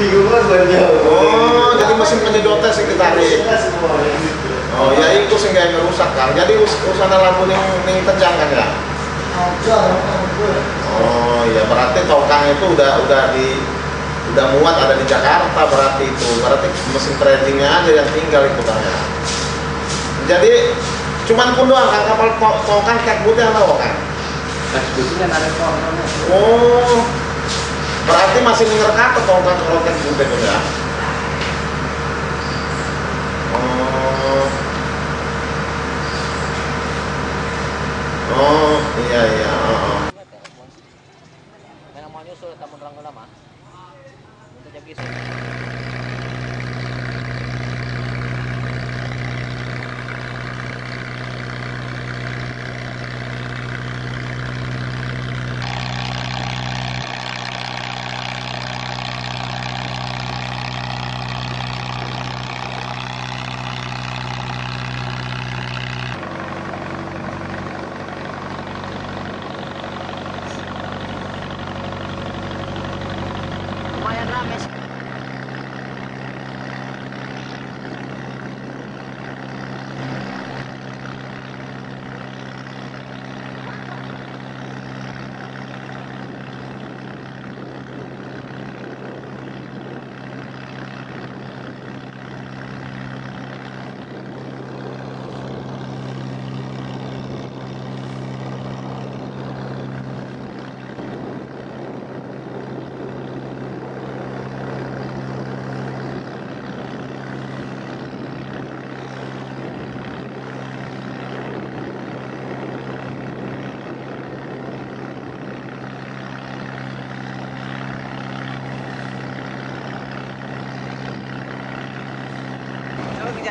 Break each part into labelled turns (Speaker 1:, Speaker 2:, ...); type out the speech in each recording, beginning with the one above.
Speaker 1: Bingungan banyak.
Speaker 2: Oh, jadi mesin penyedotnya sih ditarik. Oh, ya itu sih nggak merusak kan. Jadi us usana lampu yang yang tencang kan ya. Oh, ya berarti tongkang itu udah udah di udah muat ada di Jakarta berarti itu. Berarti mesin tradingnya aja yang tinggal itu kan ya. Jadi cuman pun doang kan kapal to- tongkang kayak putih apa kan?
Speaker 3: Nah, sebetulnya ada kontrolnya.
Speaker 2: Oh, berarti masih ngerkat ke tongkang kalau kayak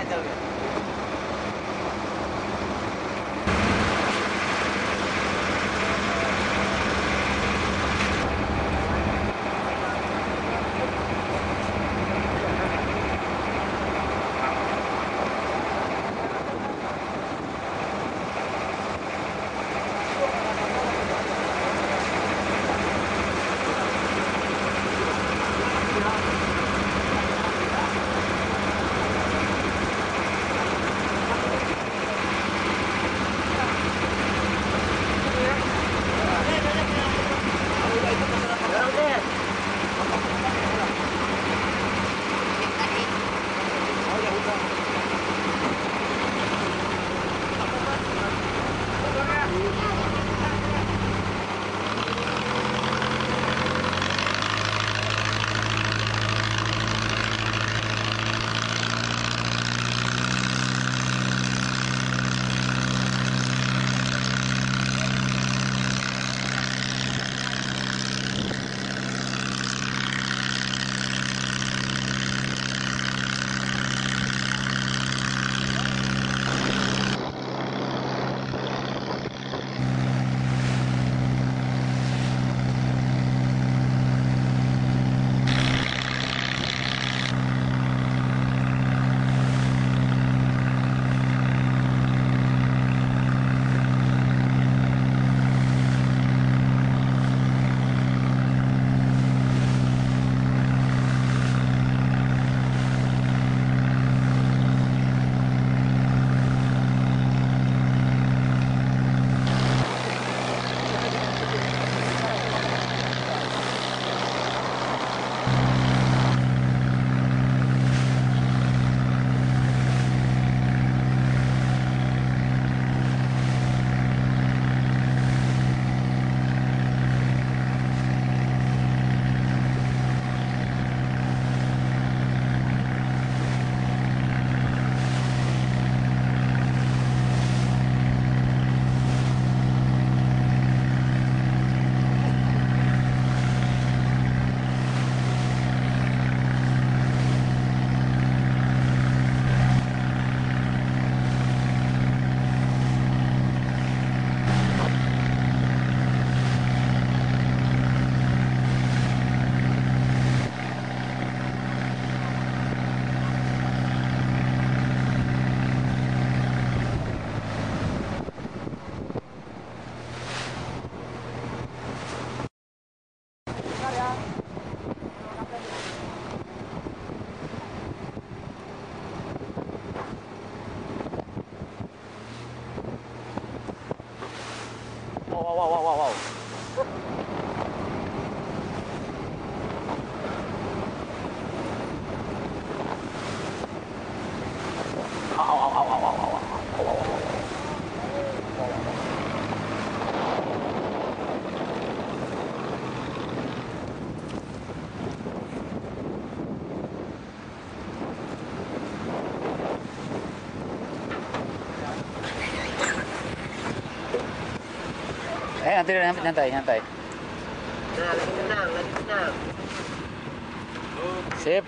Speaker 4: Gracias.
Speaker 5: Wow, wow, wow, wow, nanti nanti
Speaker 1: tenang, lagi tenang.
Speaker 5: Sip.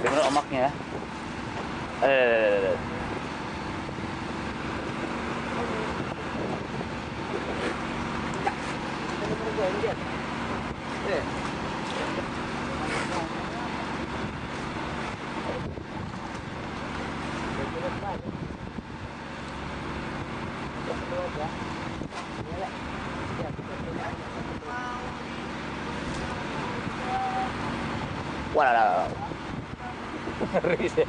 Speaker 5: Bener omaknya ya. Eh, revise.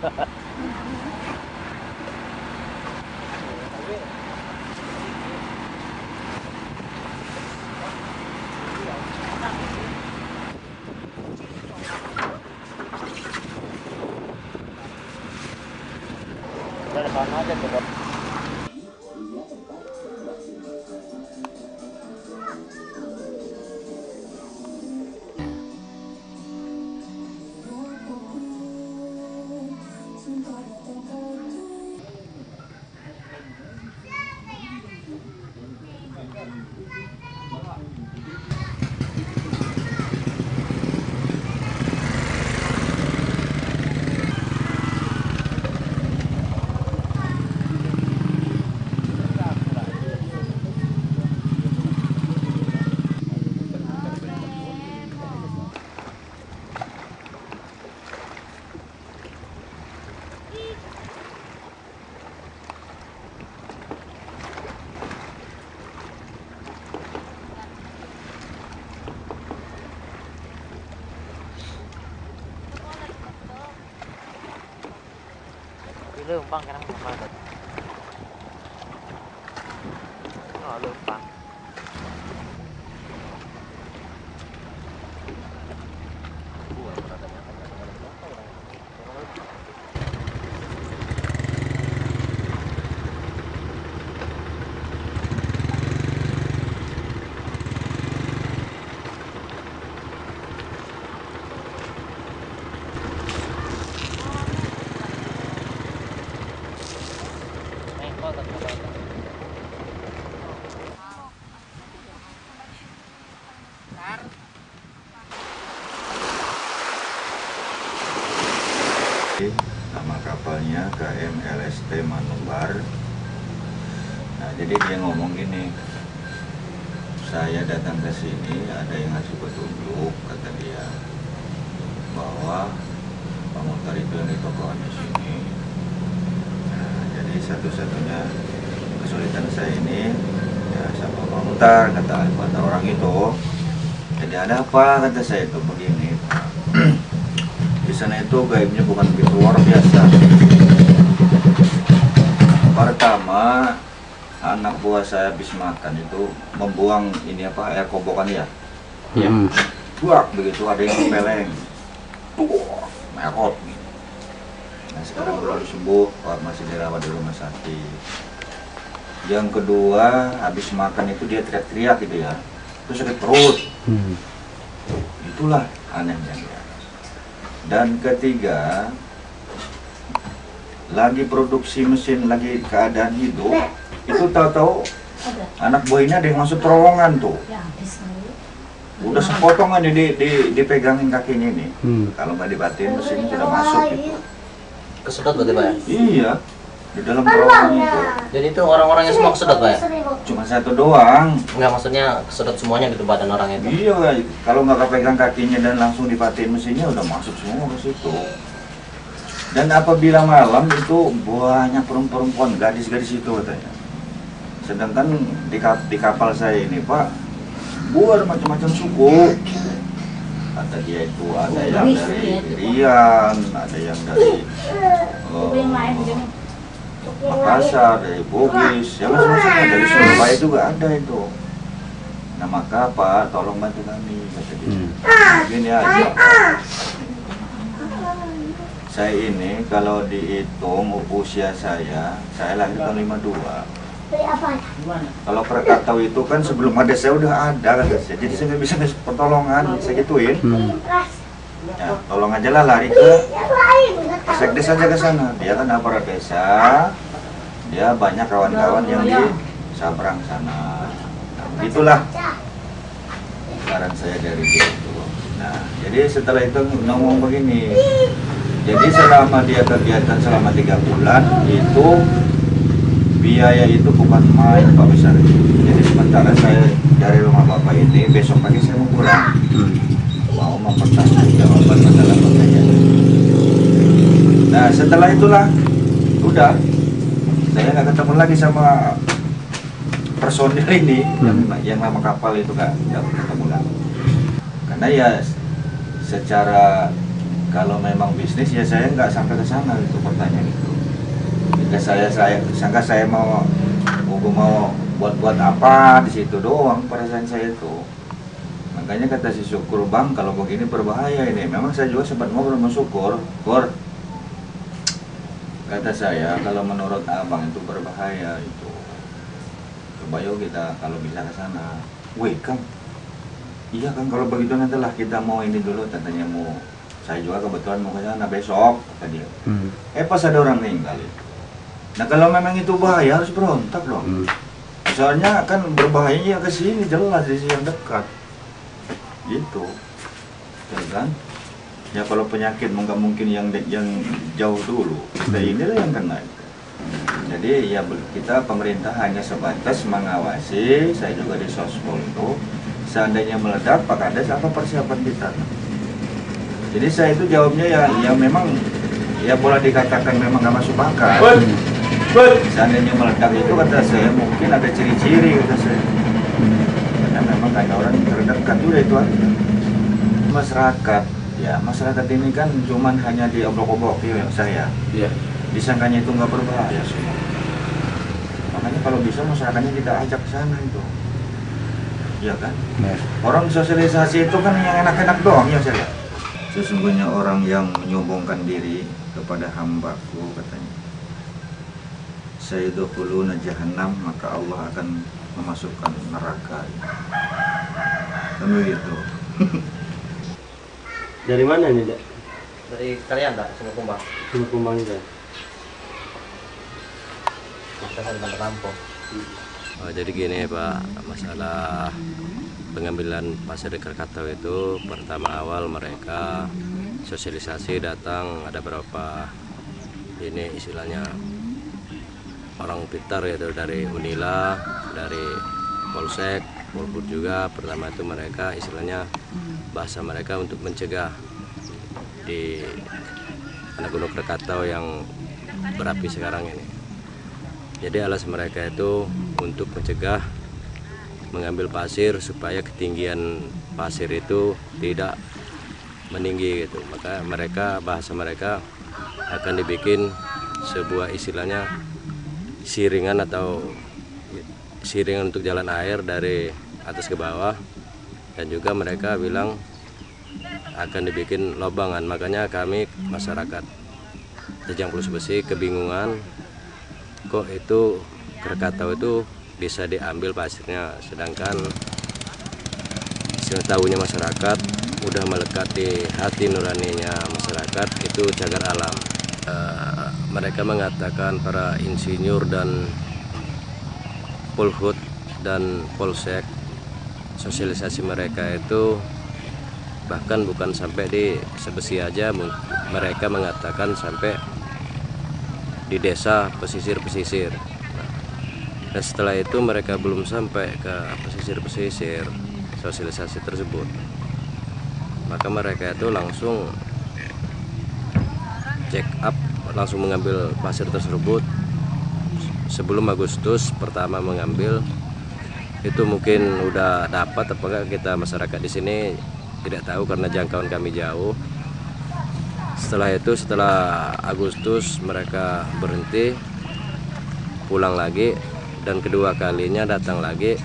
Speaker 5: เริ่มบ้างกันนะมาเลยเริ่มบ้า
Speaker 6: ง kapalnya KM LST Manubar nah jadi dia ngomong gini saya datang ke sini ada yang ngasih petunjuk kata dia bahwa Pak itu yang di tokoan di sini. Nah, jadi satu-satunya kesulitan saya ini ya sama Pak Muhtar kata kata orang itu. Jadi ada apa? kata saya itu begini. Di sana itu gaibnya bukan begitu luar biasa. Pertama, buah saya habis makan itu membuang ini apa air kobokan ya.
Speaker 7: Iya.
Speaker 6: Buak begitu ada yang peleng. Merot. Nah sekarang belum sembuh, Pak masih dirawat di rumah sakit. Yang kedua, habis makan itu dia teriak-teriak gitu ya. Terus sakit perut.
Speaker 7: Hmm.
Speaker 6: Itulah anehnya dia. Dan ketiga, lagi produksi mesin, lagi keadaan hidup, itu tahu-tahu anak buahnya ada yang masuk terowongan tuh. Udah sepotongan nih di, di, dipegangin kakinya nih.
Speaker 7: Hmm.
Speaker 6: Kalau nggak dibatin mesin sudah masuk gitu.
Speaker 5: Kesedot berarti Pak ya?
Speaker 6: Iya, di dalam terowongan itu.
Speaker 5: Jadi itu orang-orangnya semua kesedot Pak ya?
Speaker 6: Cuma satu doang.
Speaker 5: Enggak maksudnya kesedot semuanya gitu badan orang itu.
Speaker 6: Iya, kalau nggak kepegang kakinya dan langsung dipatiin mesinnya udah masuk semua ke situ. Dan apabila malam itu banyak perempuan-perempuan, gadis-gadis itu katanya. Sedangkan di, kap- di kapal saya ini Pak, buar macam-macam suku. kata dia itu ada yang dari Rian ada yang dari eh, Makassar dari Bugis ya macam-macam. Dari Surabaya juga ada itu. Nah maka Pak tolong bantu kami kata dia. Begini aja Pak. saya ini kalau dihitung usia saya saya lahir tahun 52 kalau Krakatau itu kan sebelum ada saya udah ada kan saya. Jadi saya nggak bisa ngasih pertolongan, saya gituin. Ya, tolong aja lah lari ke sekdes aja ke sana. Dia kan aparat desa, dia banyak kawan-kawan yang di Sabrang sana. Nah, itulah saran saya dari dia itu. Nah, jadi setelah itu ngomong begini. Jadi selama dia kegiatan selama tiga bulan itu biaya itu bukan main Pak Besar. Jadi sementara saya dari rumah Bapak ini besok pagi saya mau pulang. Mau mempertanggungjawabkan masalah pekerjaan nah setelah itulah udah saya nggak ketemu lagi sama personil ini yang, yang nama kapal itu nggak ketemu lagi. Karena ya secara kalau memang bisnis ya saya nggak sampai ke sana itu pertanyaan itu jika saya saya sangka saya mau mau mau buat buat apa di situ doang perasaan saya itu. Makanya kata si syukur bang kalau begini berbahaya ini. Memang saya juga sempat ngobrol sama syukur kur kata saya kalau menurut abang itu berbahaya itu coba yuk kita kalau bisa ke sana. Wih kang. Iya kan kalau begitu nantilah kita mau ini dulu katanya mau saya juga kebetulan mau ke sana besok kata dia. Eh pas ada orang meninggal itu Nah kalau memang itu bahaya harus berontak dong.
Speaker 7: Hmm.
Speaker 6: Soalnya kan berbahayanya ke sini jelas di sini yang dekat. Gitu. Ya kan? Ya kalau penyakit mau nggak mungkin yang yang jauh dulu. Kita inilah yang kena. Jadi ya kita pemerintah hanya sebatas mengawasi. Saya juga di sospol itu. Seandainya meledak, Pak Kades apa persiapan kita? Jadi saya itu jawabnya ya, ya memang ya boleh dikatakan memang nggak masuk akal. Seandainya meledak itu kata saya mungkin ada ciri-ciri kata saya. Karena memang kayak orang terdekat juga itu aja. Masyarakat, ya masyarakat ini kan cuman hanya di obrok-obrok ya saya.
Speaker 7: Iya.
Speaker 6: Disangkanya itu nggak berbahaya semua. Makanya kalau bisa masyarakatnya kita ajak ke sana itu. Iya kan?
Speaker 7: Nah,
Speaker 6: Orang sosialisasi itu kan yang enak-enak doang ya saya. Sesungguhnya orang yang menyombongkan diri kepada hambaku katanya. Saya dulu jahanam maka Allah akan memasukkan neraka. Kan begitu.
Speaker 8: Dari mana nih, Dek?
Speaker 5: Dari kalian tak semua kumbang.
Speaker 8: Sumber kumbang itu.
Speaker 5: Kita kan tempat rampung.
Speaker 9: Oh, jadi gini Pak, masalah pengambilan pasir di Krakatau itu pertama awal mereka sosialisasi datang ada berapa ini istilahnya orang pintar yaitu dari Unila, dari Polsek, Polhut juga pertama itu mereka istilahnya bahasa mereka untuk mencegah di anak gunung Krakatau yang berapi sekarang ini. Jadi alas mereka itu untuk mencegah mengambil pasir supaya ketinggian pasir itu tidak meninggi gitu. Maka mereka bahasa mereka akan dibikin sebuah istilahnya siringan atau siringan untuk jalan air dari atas ke bawah. Dan juga mereka bilang akan dibikin lobangan. Makanya kami masyarakat Tejang Plus Besi kebingungan kok itu Krakatau itu bisa diambil pasirnya. Sedangkan tahunya masyarakat udah melekat di hati nuraninya masyarakat itu cagar alam. Eh, mereka mengatakan para insinyur dan polhut dan polsek sosialisasi mereka itu bahkan bukan sampai di sebesi aja mereka mengatakan sampai di desa pesisir-pesisir. Dan setelah itu mereka belum sampai ke pesisir-pesisir sosialisasi tersebut. Maka mereka itu langsung check up langsung mengambil pasir tersebut sebelum Agustus pertama mengambil itu mungkin udah dapat apa enggak kita masyarakat di sini tidak tahu karena jangkauan kami jauh. Setelah itu setelah Agustus mereka berhenti pulang lagi dan kedua kalinya datang lagi.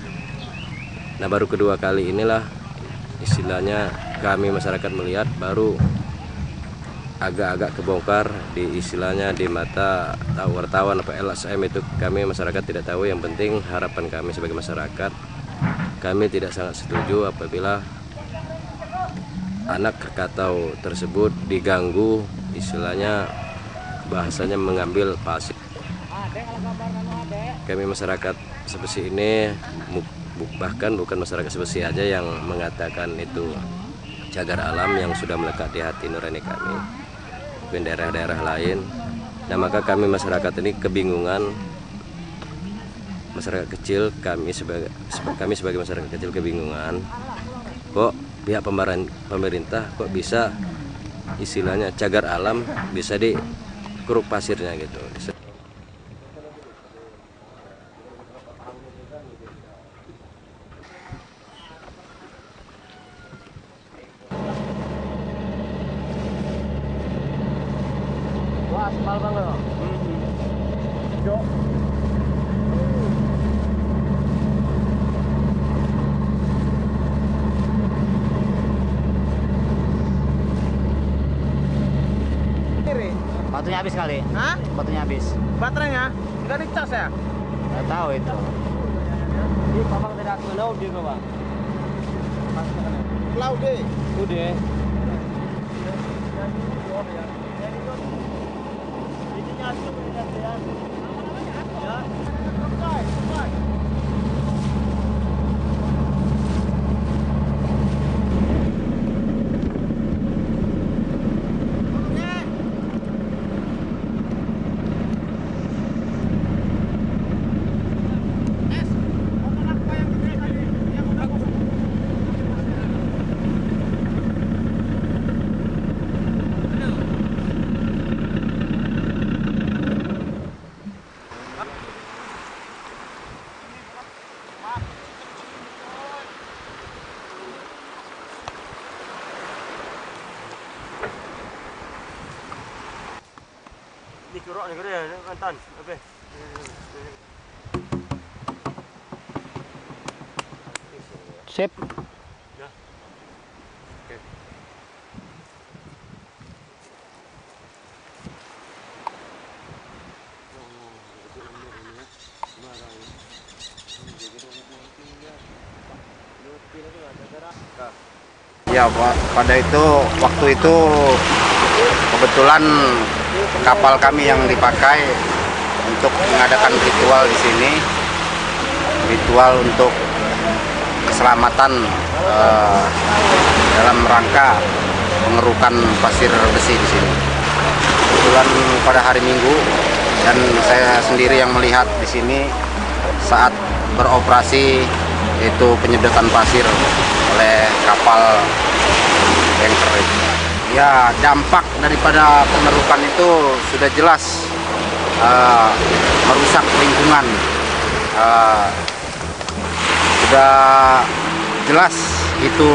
Speaker 9: Nah baru kedua kali inilah istilahnya kami masyarakat melihat baru agak-agak kebongkar di istilahnya di mata wartawan apa LSM itu. Kami masyarakat tidak tahu. Yang penting harapan kami sebagai masyarakat kami tidak sangat setuju apabila anak Krakatau tersebut diganggu istilahnya bahasanya mengambil pasir. Kami masyarakat seperti ini bahkan bukan masyarakat seperti aja yang mengatakan itu. Cagar alam yang sudah melekat di hati nurani kami mungkin daerah-daerah lain. Nah maka kami masyarakat ini kebingungan masyarakat kecil kami sebagai seba- kami sebagai masyarakat kecil kebingungan kok pihak pemerintah kok bisa istilahnya cagar alam bisa di keruk pasirnya gitu
Speaker 5: Wah, aspal bang lo. Batunya habis kali.
Speaker 1: Hah?
Speaker 5: Batunya habis.
Speaker 1: Baterainya? Nggak dicas ya?
Speaker 5: Nggak tahu itu. Ini bapak tidak kenal dia bang.
Speaker 1: Laude.
Speaker 5: Udah. Sip.
Speaker 10: Ya, pa- pada itu waktu itu kebetulan kapal kami yang dipakai untuk mengadakan ritual di sini, ritual untuk keselamatan eh, dalam rangka mengerukan pasir besi di sini. Kebetulan pada hari Minggu dan saya sendiri yang melihat di sini saat beroperasi yaitu penyedotan pasir oleh kapal tanker itu. Ya dampak daripada pengerukan itu sudah jelas eh, merusak lingkungan. Eh, sudah jelas itu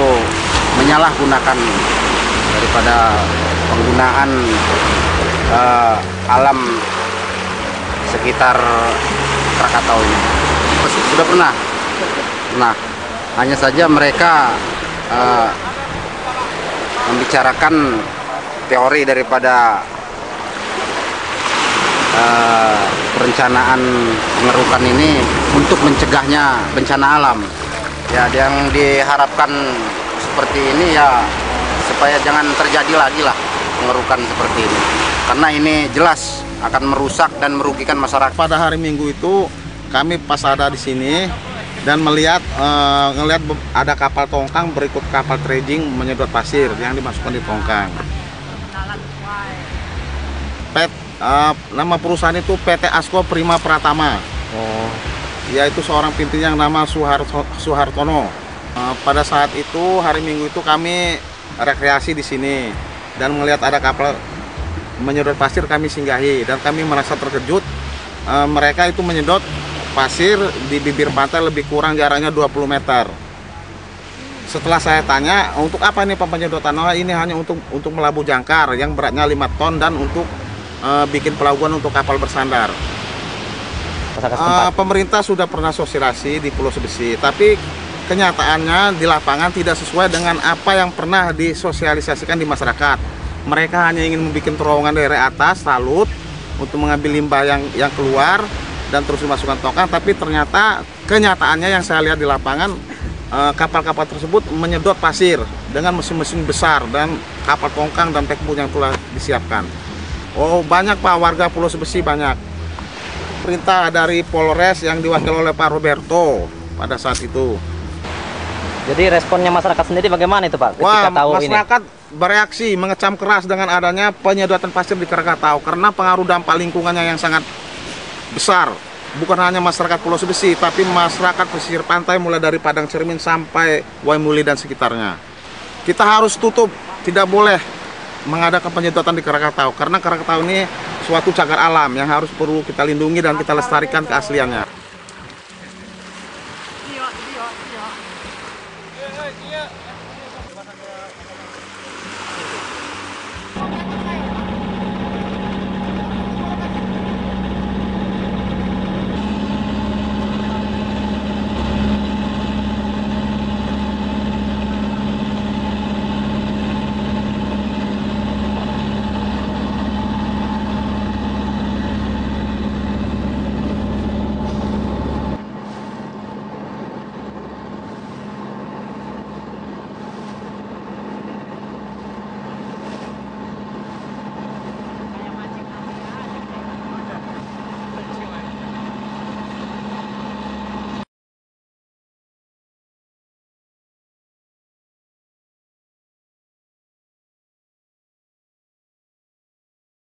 Speaker 10: menyalahgunakan daripada penggunaan eh, alam sekitar Krakatau ini. Sudah pernah? Nah, hanya saja mereka eh, membicarakan teori daripada eh, perencanaan pengerukan ini untuk mencegahnya bencana alam. Ya, yang diharapkan seperti ini ya supaya jangan terjadi lagi lah pengerukan seperti ini. Karena ini jelas akan merusak dan merugikan masyarakat.
Speaker 11: pada hari Minggu itu kami pas ada di sini dan melihat eh, ngelihat be- ada kapal tongkang berikut kapal trading menyedot pasir yang dimasukkan di tongkang. Pet eh, nama perusahaan itu PT Asko Prima Pratama. Oh. Yaitu seorang pimpinan yang nama Suharto, Suhartono. Eh, pada saat itu hari Minggu itu kami rekreasi di sini dan melihat ada kapal menyedot pasir kami singgahi dan kami merasa terkejut Eh, mereka itu menyedot pasir di bibir pantai lebih kurang jaraknya 20 meter Setelah saya tanya, untuk apa ini Pak penyedotan? Oh, ini hanya untuk untuk melabuh jangkar yang beratnya 5 ton dan untuk eh, bikin pelabuhan untuk kapal bersandar.
Speaker 5: Setempat.
Speaker 11: pemerintah sudah pernah sosialisasi di Pulau Sebesi, tapi kenyataannya di lapangan tidak sesuai dengan apa yang pernah disosialisasikan di masyarakat. Mereka hanya ingin membuat terowongan dari atas, salut, untuk mengambil limbah yang yang keluar dan terus dimasukkan tongkang, tapi ternyata kenyataannya yang saya lihat di lapangan eh, kapal-kapal tersebut menyedot pasir dengan mesin-mesin besar dan kapal tongkang dan tekbut yang telah disiapkan. Oh banyak Pak warga Pulau Sebesi banyak perintah dari Polres yang diwakili oleh Pak Roberto pada saat itu.
Speaker 5: Jadi responnya masyarakat sendiri bagaimana itu Pak? Ketika
Speaker 11: Wah,
Speaker 5: tahu ini.
Speaker 11: Bereaksi mengecam keras dengan adanya penyedotan pasir di Krakatau karena pengaruh dampak lingkungannya yang sangat besar. Bukan hanya masyarakat Pulau Sebesi, tapi masyarakat pesisir pantai mulai dari Padang Cermin sampai Waimuli dan sekitarnya. Kita harus tutup, tidak boleh mengadakan penyedotan di Krakatau karena Krakatau ini suatu cagar alam yang harus perlu kita lindungi dan kita lestarikan keasliannya.